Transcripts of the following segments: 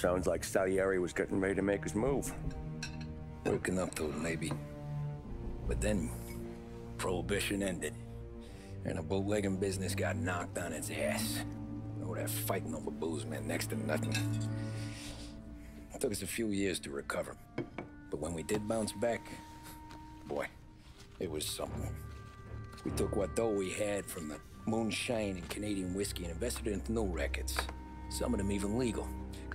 Sounds like Salieri was getting ready to make his move. Working up to it, maybe. But then, Prohibition ended. And the bootlegging business got knocked on its ass. Oh, that fighting over booze meant next to nothing. It took us a few years to recover. But when we did bounce back, boy, it was something. We took what dough we had from the moonshine and Canadian whiskey and invested it into new records. Some of them even legal.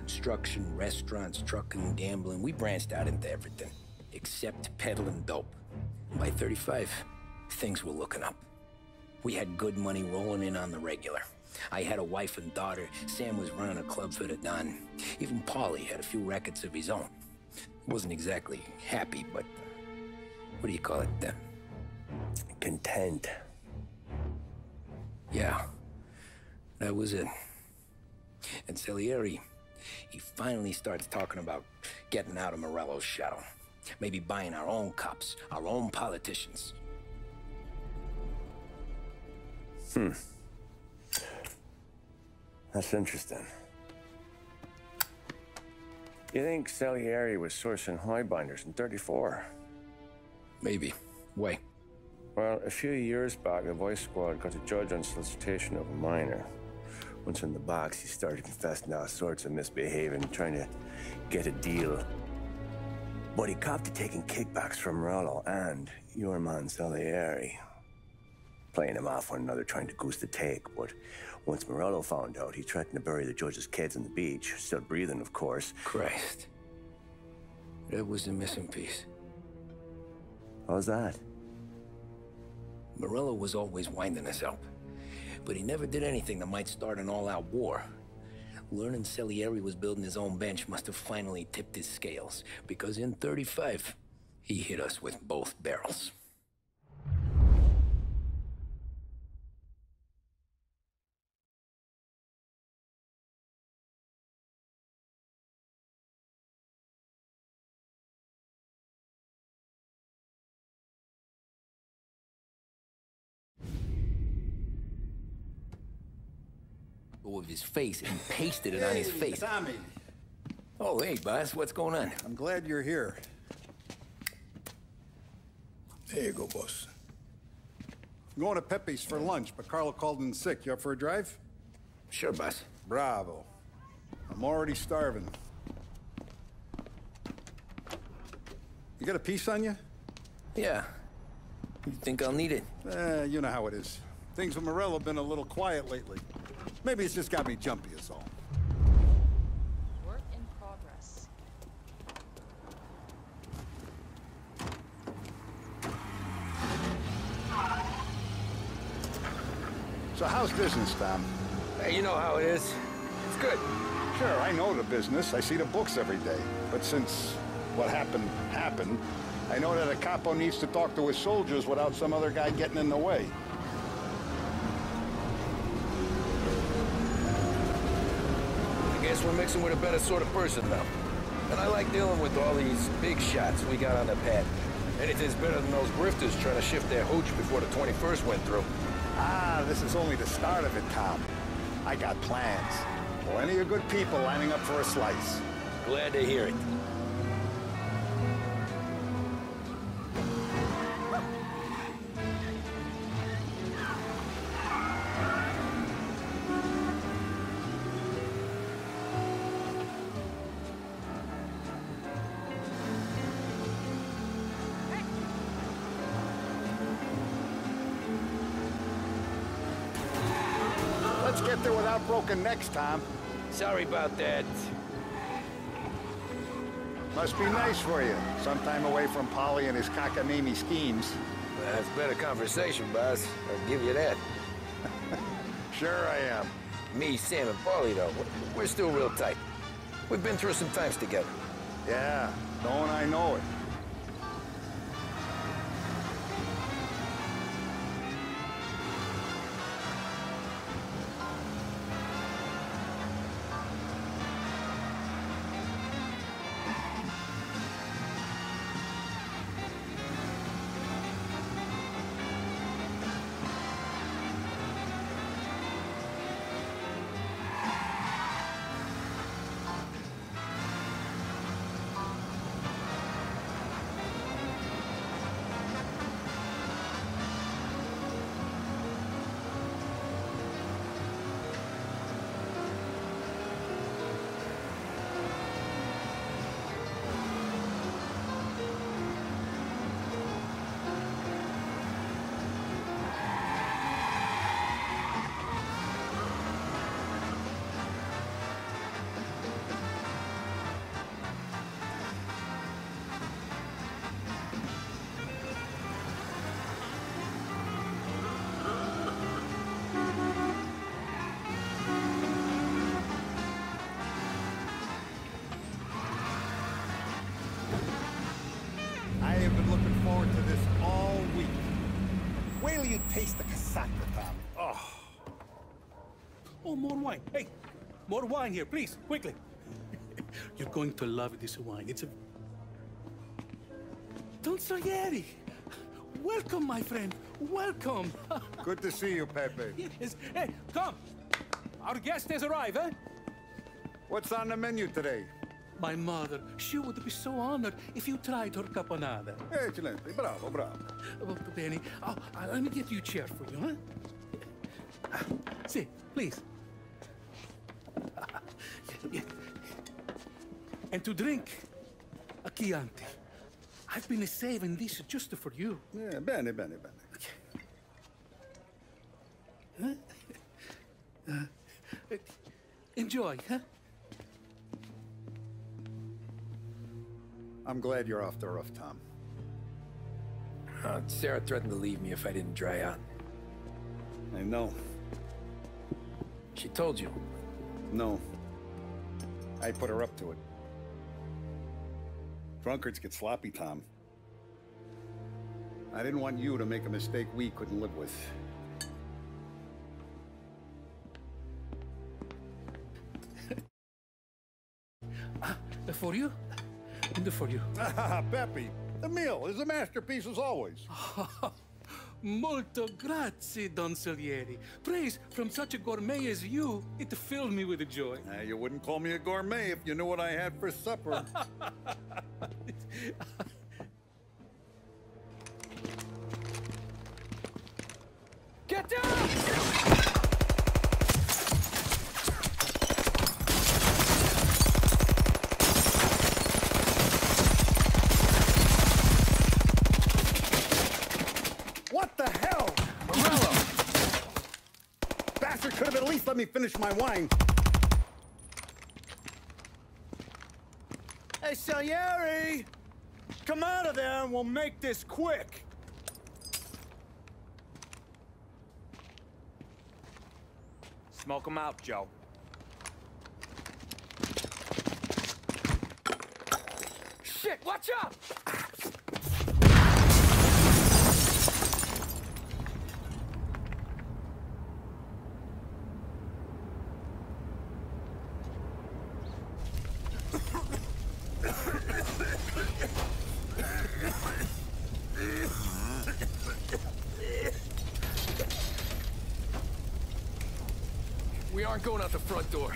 Construction, restaurants, trucking, gambling. We branched out into everything. Except peddling dope. By 35, things were looking up. We had good money rolling in on the regular. I had a wife and daughter. Sam was running a club for the Don. Even Paulie had a few records of his own. Wasn't exactly happy, but... What do you call it? Uh, Content. Yeah, that was it. And Salieri, he finally starts talking about getting out of Morello's shadow. Maybe buying our own cops, our own politicians. Hmm. That's interesting. You think Salieri was sourcing highbinders in 34? Maybe. Why? Well, a few years back, the Vice Squad got a judge on solicitation of a minor. Once in the box, he started confessing all sorts of misbehaving, trying to get a deal. But he copped to taking kickbacks from Rollo and your man Salieri. Playing him off one another, trying to goose the take. But once Morello found out, he threatened to bury the judge's kids on the beach. Still breathing, of course. Christ. That was the missing piece. How's that? Morello was always winding us up. But he never did anything that might start an all-out war. Learning Salieri was building his own bench must have finally tipped his scales, because in 35, he hit us with both barrels. His face and pasted it on his face. Tommy. Oh, hey, boss, what's going on? I'm glad you're here. There you go, boss. I'm going to Pepe's for lunch, but Carlo called in sick. You up for a drive? Sure, boss. Bravo. I'm already starving. You got a piece on you? Yeah. You think I'll need it? Eh, you know how it is. Things with Morello have been a little quiet lately. Maybe it's just got me jumpy is all. Work in progress. So how's business, Tom? Hey, you know how it is. It's good. Sure, I know the business. I see the books every day. But since what happened happened, I know that a capo needs to talk to his soldiers without some other guy getting in the way. We're mixing with a better sort of person now. And I like dealing with all these big shots we got on the pad. Anything's better than those grifters trying to shift their hooch before the 21st went through. Ah, this is only the start of it, Tom. I got plans. Plenty of good people lining up for a slice. Glad to hear it. There without broken necks, Tom. Sorry about that. Must be nice for you. Sometime away from Paulie and his cockamamie schemes. That's better conversation, boss. I'll give you that. Sure I am. Me, Sam, and Paulie, though, we're- we're still real tight. We've been through some times together. Yeah, don't I know it. More wine here, please, quickly. You're going to love this wine. It's a... Don Salieri! Welcome, my friend. Welcome. Good to see you, Pepe. yes. Hey, come. Our guest has arrived, eh? What's on the menu today? My mother, she would be so honored if you tried her caponata. Excelente, bravo, bravo. Oh, Benny, oh, uh, let me get you a chair for you, huh? Ah, See, please. Yeah. And to drink, a Chianti. I've been saving this just for you. Yeah, bene, bene, bene. Enjoy, huh? I'm glad you're off the roof, Tom. Uh, Sarah threatened to leave me if I didn't dry out. I know. She told you. No. I put her up to it. Drunkards get sloppy, Tom. I didn't want you to make a mistake we couldn't live with. For you? And for you. Ah, Pepe, the meal is a masterpiece as always. Molto grazie, Don Salieri. Praise from such a gourmet as you, it filled me with joy. Ah, you wouldn't call me a gourmet if you knew what I had for supper. my. Hey, Salieri! Come out of there and we'll make this quick. Smoke 'em out, Joe. Shit, watch out! Going out the front door.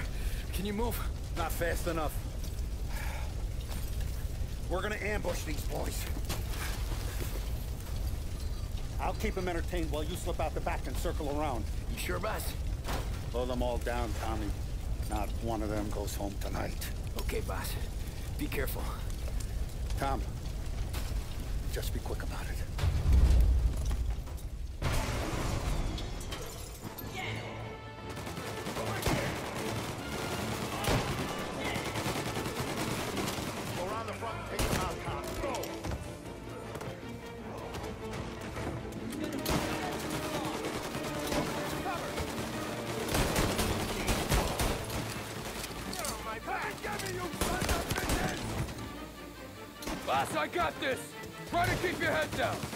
Can you move? Not fast enough. We're gonna ambush these boys. I'll keep them entertained while you slip out the back and circle around. You sure, boss? Blow them all down, Tommy. Not one of them goes home tonight. Okay, boss. Be careful. Tom, just be quick about it. Boss, I got this! Try to keep your head down!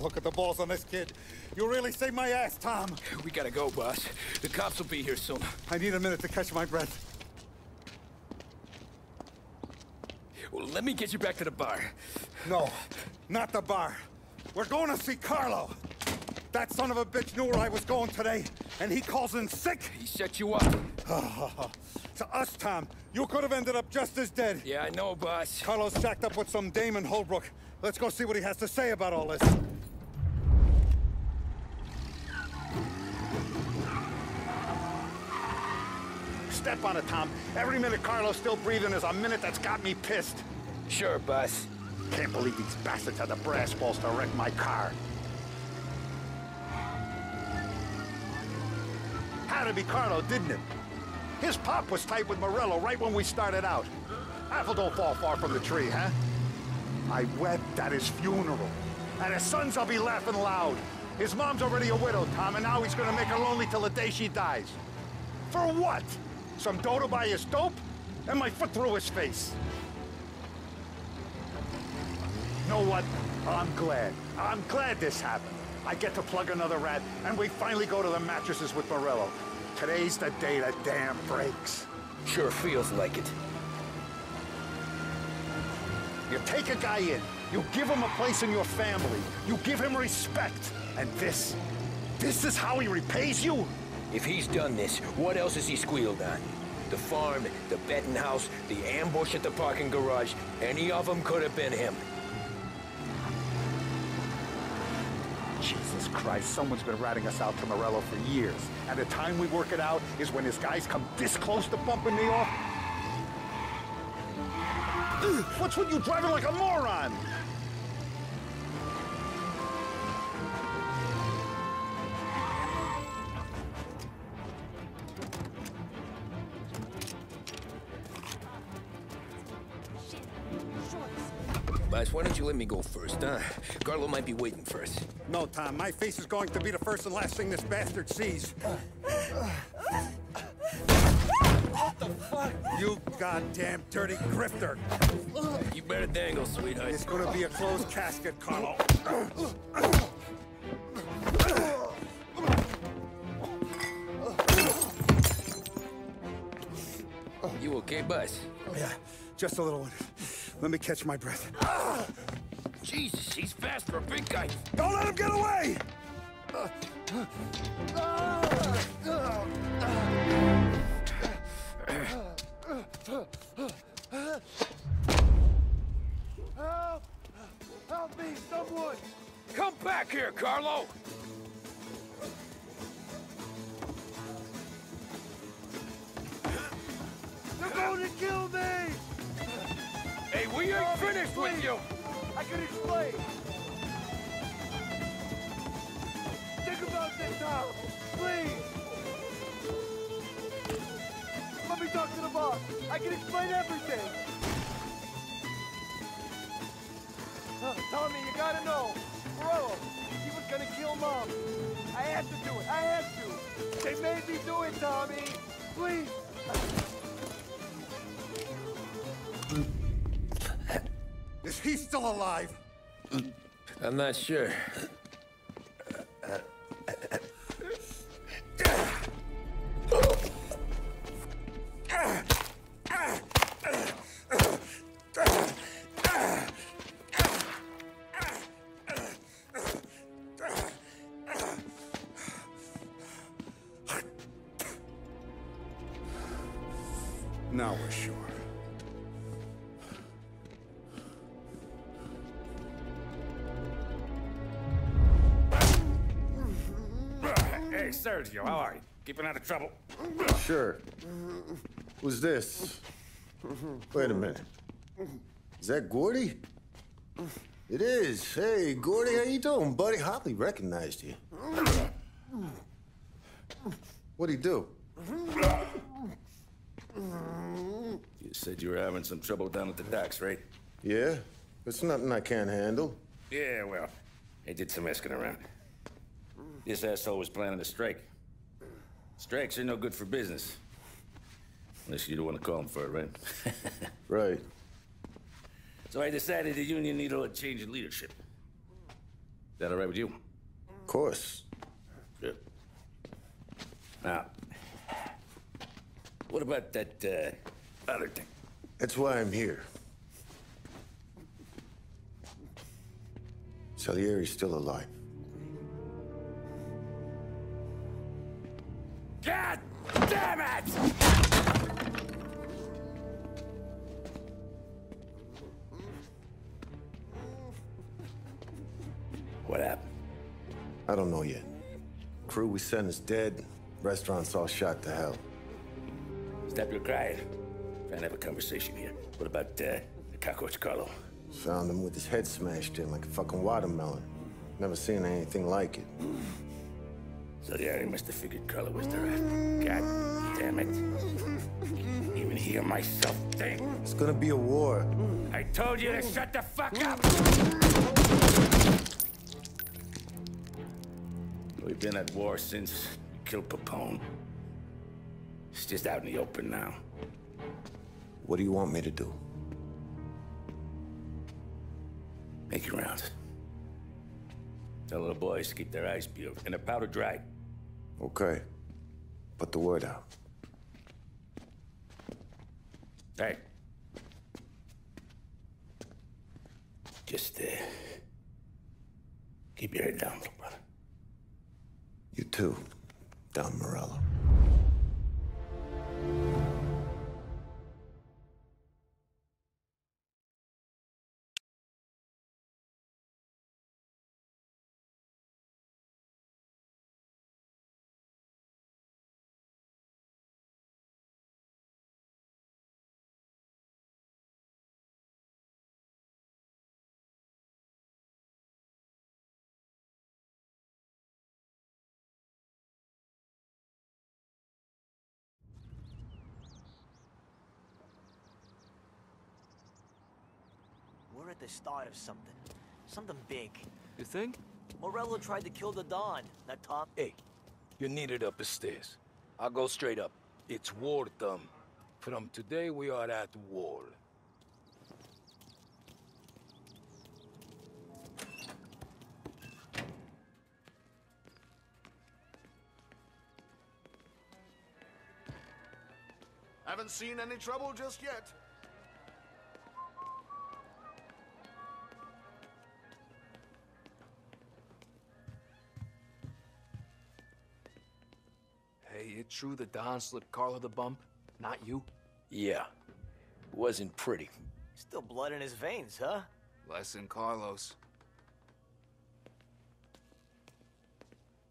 Oh, look at the balls on this kid. You really saved my ass, Tom. We gotta go, boss. The cops will be here soon. I need a minute to catch my breath. Well, let me get you back to the bar. No, not the bar. We're going to see Carlo. That son of a bitch knew where I was going today, and he calls in sick. He set you up. To us, Tom, you could have ended up just as dead. Yeah, I know, boss. Carlo's jacked up with some dame in Holbrook. Let's go see what he has to say about all this. Step on it, Tom. Every minute Carlo's still breathing is a minute that's got me pissed. Sure, boss. Can't believe these bastards had the brass balls to wreck my car. Had to be Carlo, didn't it? His pop was tight with Morello right when we started out. Apple don't fall far from the tree, huh? I wept at his funeral. At his sons, I'll be laughing loud. His mom's already a widow, Tom, and now he's gonna make her lonely till the day she dies. For what? Some dodo buy his dope? And my foot through his face. know what? I'm glad. I'm glad this happened. I get to plug another rat, and we finally go to the mattresses with Morello. Today's the day the dam breaks. Sure feels like it. You take a guy in, you give him a place in your family, you give him respect, and this, this is how he repays you? If he's done this, what else has he squealed on? The farm, the betting house, the ambush at the parking garage, any of them could have been him. Jesus Christ, someone's been ratting us out to Morello for years. And the time we work it out is when his guys come this close to bumping me off. What's with you driving like a moron? You let me go first, huh? Carlo might be waiting for us. No, Tom, my face is going to be the first and last thing this bastard sees. what the fuck? You goddamn dirty grifter! You better dangle, sweetheart. It's gonna be a closed casket, Carlo. You okay, boss? Oh, yeah, just a little one. Let me catch my breath. Jesus, he's fast for a big guy. Don't let him get away! Help! Help me, someone! Come back here, Carlo! They're going to kill me! Hey, we ain't finished with you! I can explain. Think about this, Tom. Please. Let me talk to the boss. I can explain everything. Tommy, you gotta know. Morello, he was gonna kill Mom. I had to do it. I had to. They made me do it, Tommy. Please. Still alive? I'm not sure. Hey, Sergio, how are you? Keeping out of trouble? Sure. Who's this? Wait a minute. Is that Gordy? It is. Hey, Gordy, how you doing, buddy? Hardly recognized you. What'd he do? You said you were having some trouble down at the docks, right? Yeah? It's nothing I can't handle. Yeah, well, I did some asking around. This asshole was planning a strike. Strikes are no good for business. Unless you don't want to call him for it, right? Right. So I decided the union needed a change in leadership. Is that all right with you? Of course. Good. Now, what about that, uh, other thing? That's why I'm here. Salieri's still alive. God damn it! What happened? I don't know yet. Crew we sent is dead. Restaurant's all shot to hell. Stop your crying. Trying to have a conversation here. What about uh, the cockroach Carlo? Found him with his head smashed in like a fucking watermelon. Never seen anything like it. So yeah, he must have figured Carlo was the rat. God damn it. Even hear myself think. It's gonna be a war. I told you to shut the fuck up! We've been at war since we killed Papone. It's just out in the open now. What do you want me to do? Make your rounds. Tell little boys to keep their eyes peeled and their powder dry. Okay. Put the word out. Hey. Just, uh... Keep your head down, little brother. You too, Don Morello. The start of something. Something big. You think? Morello tried to kill the Don. That Tom. Hey, you're needed up the stairs. I'll go straight up. It's war time. From today, we are at war. Haven't seen any trouble just yet. True the Don slipped Carlo the bump? Not you? Yeah. Wasn't pretty. Still blood in his veins, huh? Less than Carlos.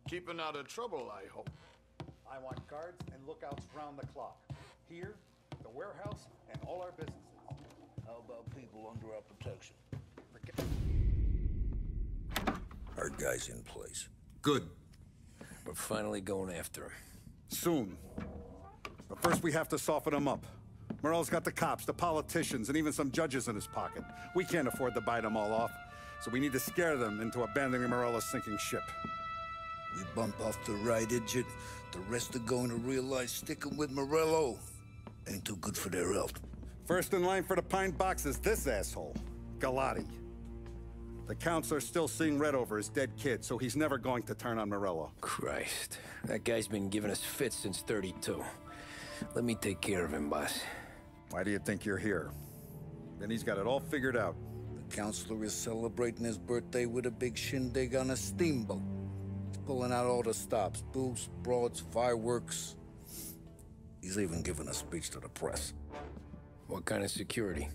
Keeping out of trouble, I hope. I want guards and lookouts round the clock. Here, the warehouse, and all our businesses. How about people under our protection? Our guy's in place. Good. We're finally going after him. Soon. But first we have to soften him up. Morello's got the cops, the politicians, and even some judges in his pocket. We can't afford to bite them all off, so we need to scare them into abandoning Morello's sinking ship. We bump off the right idiot. The rest are going to realize sticking with Morello ain't too good for their health. First in line for the pine box is this asshole, Galati. The counselor's still seeing red over his dead kid, so he's never going to turn on Morello. Christ. That guy's been giving us fits since 32. Let me take care of him, boss. Why do you think you're here? Then he's got it all figured out. The counselor is celebrating his birthday with a big shindig on a steamboat. He's pulling out all the stops booze, broads, fireworks. He's even giving a speech to the press. What kind of security?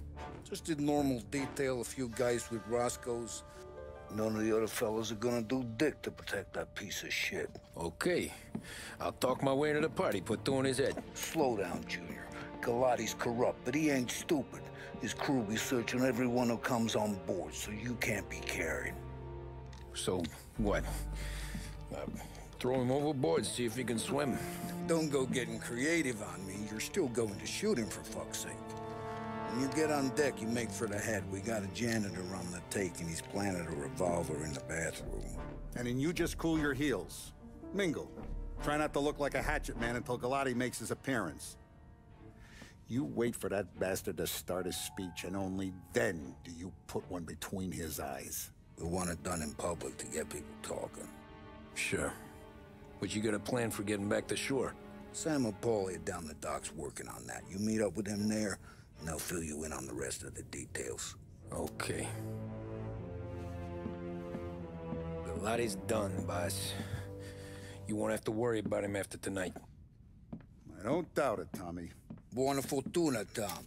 Just in normal detail, a few guys with Roscoe's. None of the other fellas are gonna do dick to protect that piece of shit. Okay. I'll talk my way into the party, put two in his head. Slow down, Junior. Galati's corrupt, but he ain't stupid. His crew be searching everyone who comes on board, so you can't be carried. So, what? Uh, throw him overboard, see if he can swim. Don't go getting creative on me. You're still going to shoot him, for fuck's sake. When you get on deck, you make for the head. We got a janitor on the take, and he's planted a revolver in the bathroom. And then you just cool your heels. Mingle. Try not to look like a hatchet man until Galati makes his appearance. You wait for that bastard to start his speech, and only then do you put one between his eyes. We want it done in public to get people talking. Sure. But you got a plan for getting back to shore? Sam and Paulie are down the docks working on that. You meet up with them there, and they'll fill you in on the rest of the details. Okay. Galati's done, boss. You won't have to worry about him after tonight. I don't doubt it, Tommy. Buona fortuna, Tom.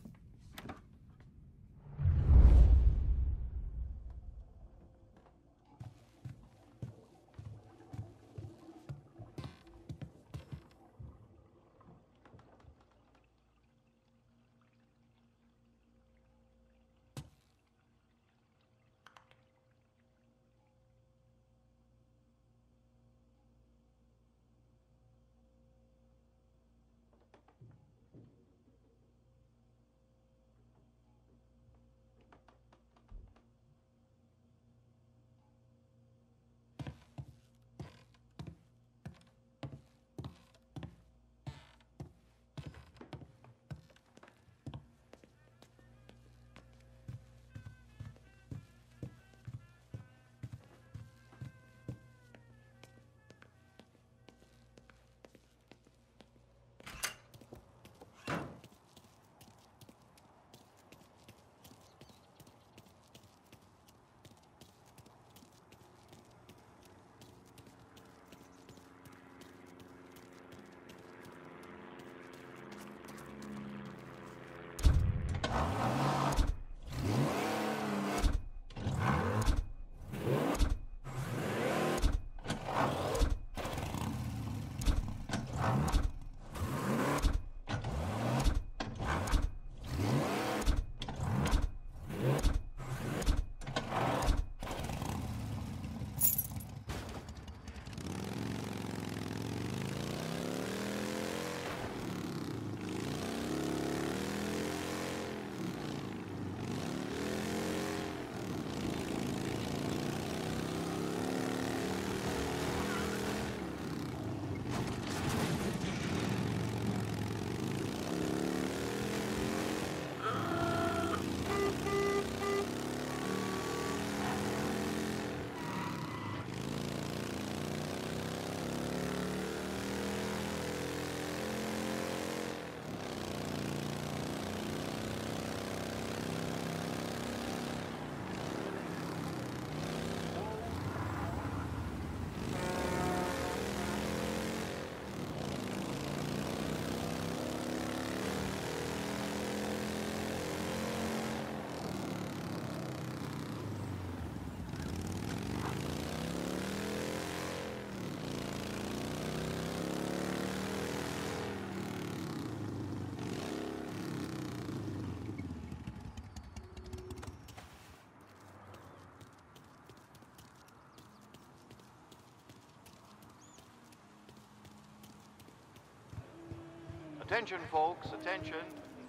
Attention, folks, attention.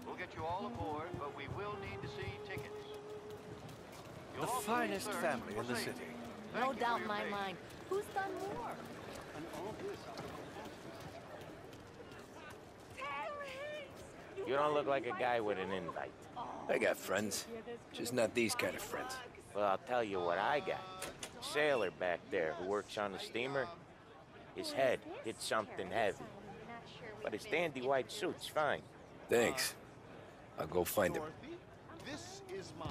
We'll get you all aboard, but we will need to see tickets. The finest family in the city. No doubt in my mind. Who's done more? You don't look like a guy with an invite. I got friends. Just not these kind of friends. Well, I'll tell you what I got. A Sailor back there who works on the steamer. His head hit something heavy. But his dandy white suit's fine. Thanks. I'll go find him. This is my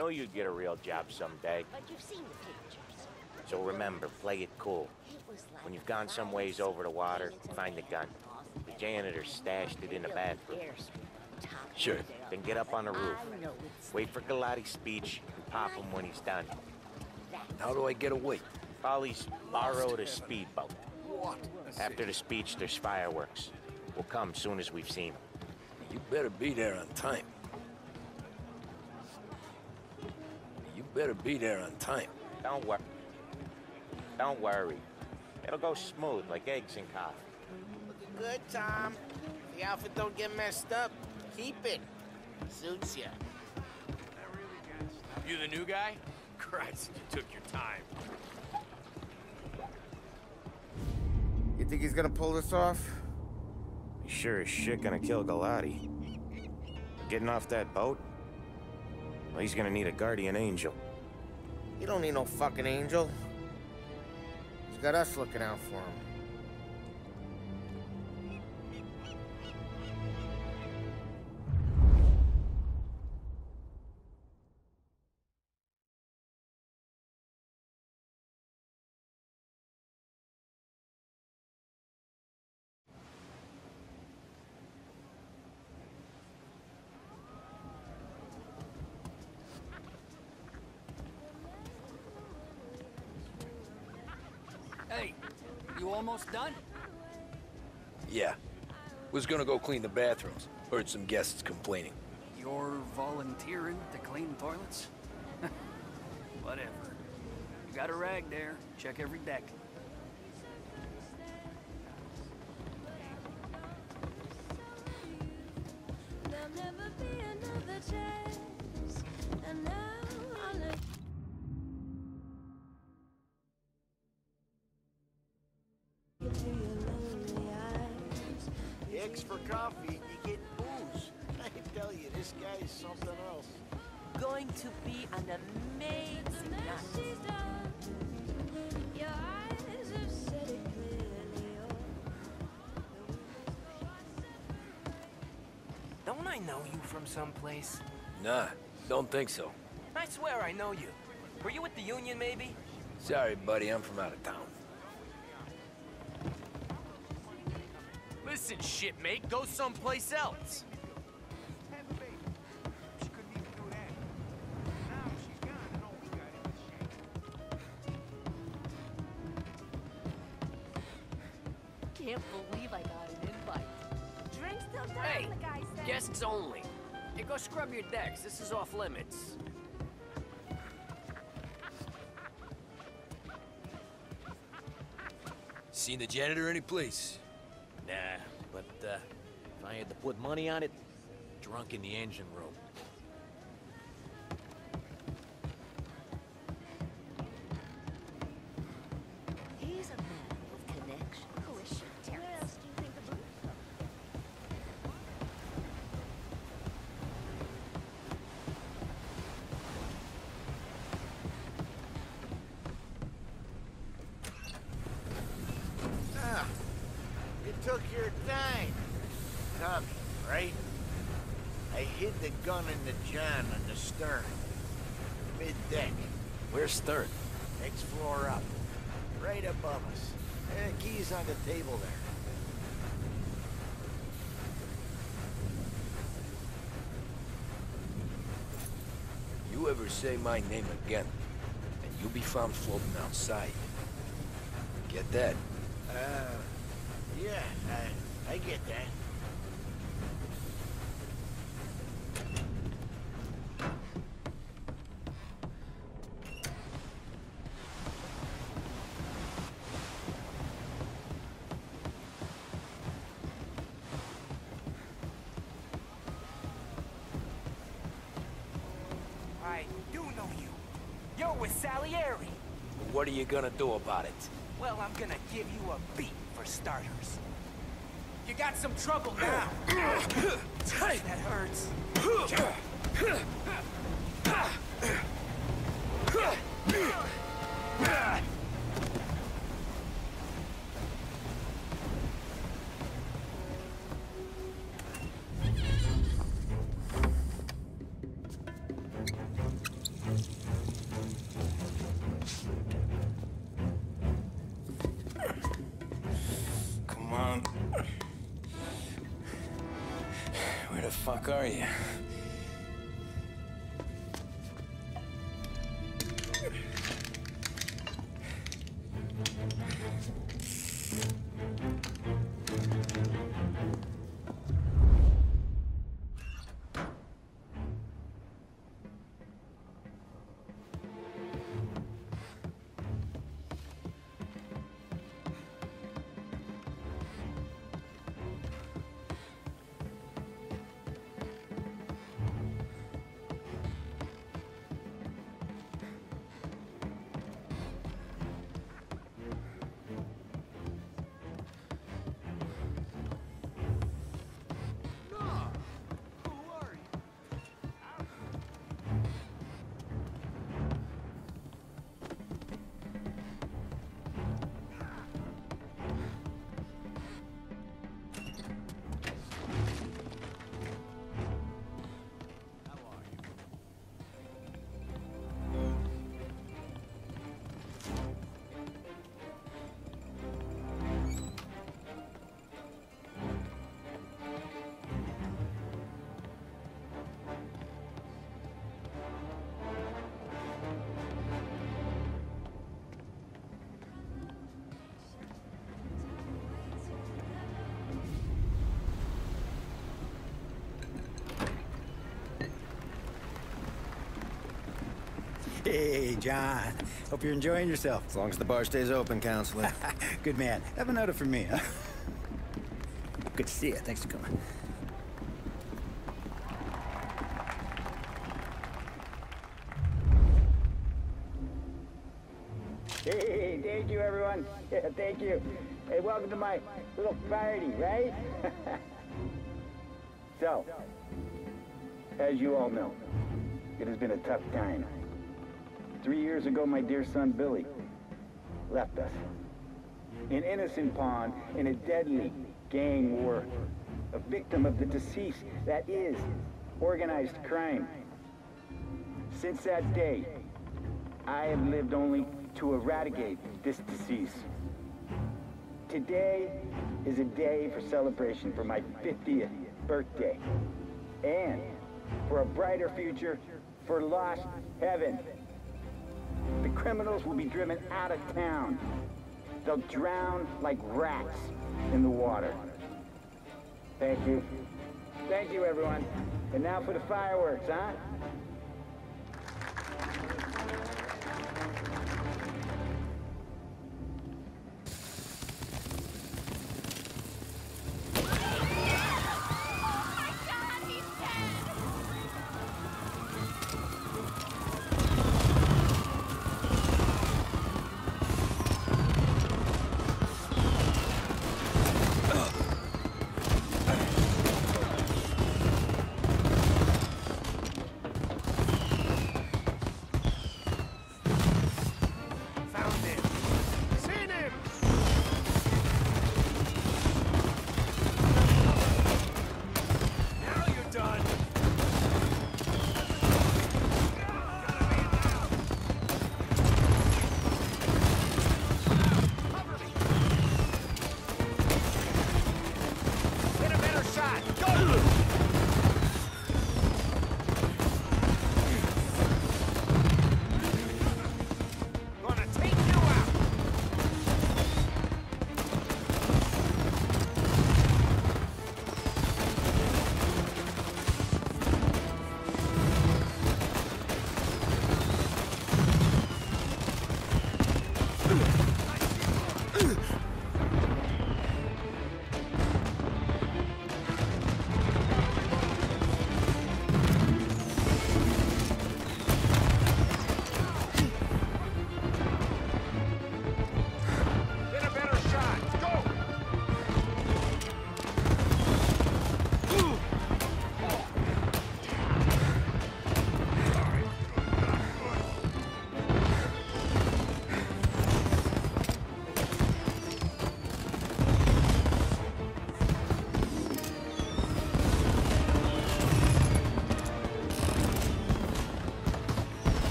I know you'd get a real job someday. But you've seen the pictures. So remember, play it cool. When you've gone some ways over the water, find the gun. The janitor stashed it in the bathroom. Sure. Then get up on the roof. Wait for Galati's speech and pop him when he's done. How do I get away? Paulie's borrowed a speedboat. After the speech, there's fireworks. We'll come soon as we've seen. You better be there on time. Better be there on time. Don't worry. Don't worry. It'll go smooth like eggs in coffee. Good, Tom. The outfit don't get messed up. Keep it. Suits ya. You the new guy? Christ, you took your time. You think he's gonna pull this off? He's sure as shit gonna kill Galati. Getting off that boat? Well, he's gonna need a guardian angel. He don't need no fucking angel. He's got us looking out for him. Almost done? Yeah. Was gonna go clean the bathrooms. Heard some guests complaining. You're volunteering to clean toilets? Whatever. You got a rag there. Check every deck. Eyes. For coffee, you get booze. I tell you, this guy is something else. Going to be an amazing night. She's done. Your eyes have said it clearly. Don't I know you from someplace? Nah, don't think so. I swear I know you. Were you with the Union, maybe? Sorry, buddy, I'm from out of town. Shipmate, go someplace else. Can't believe I got an invite. Drinks till dawn, Hey, the guy said. guests only. You go scrub your decks. This is off limits. Seen the janitor any place? Nah, but uh, if I had to put money on it, drunk in the engine room. He's a man with connection. Who is she? Where else do you think the booze from? Ah, you took your time. Tommy, right? I hid the gun in the john on the stern. Mid-deck. Where's Stern? Next floor up. Right above us. Eh, keys on the table there. You ever say my name again, and you'll be found floating outside. Get that? Uh, yeah, I, I get that. I do know you. You're with Salieri. What are you gonna do about it? Well, I'm gonna give you a beat for starters. You got some trouble now. that hurts. Hey, John. Hope you're enjoying yourself. As long as the bar stays open, counselor. Good man. Have a note for me, huh? Good to see you. Thanks for coming. Hey, thank you, everyone. Yeah, thank you. Hey, welcome to my little party, right? so, as you all know, it has been a tough time. Three years ago, my dear son Billy left us. An innocent pawn in a deadly gang war. A victim of the deceased that is organized crime. Since that day, I have lived only to eradicate this disease. Today is a day for celebration for my 50th birthday. And for a brighter future for lost heaven. The criminals will be driven out of town. They'll drown like rats in the water. Thank you. Thank you, everyone. And now for the fireworks, huh?